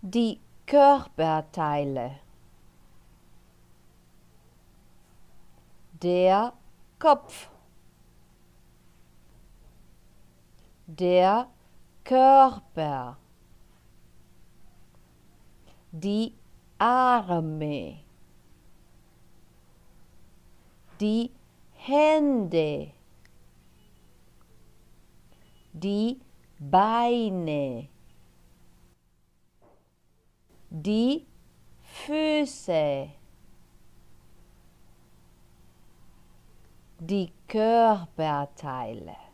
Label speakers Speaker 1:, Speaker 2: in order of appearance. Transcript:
Speaker 1: Die Körperteile. Der Kopf. Der Körper. Die Arme. Die Hände. Die Beine die Füße, die Körperteile.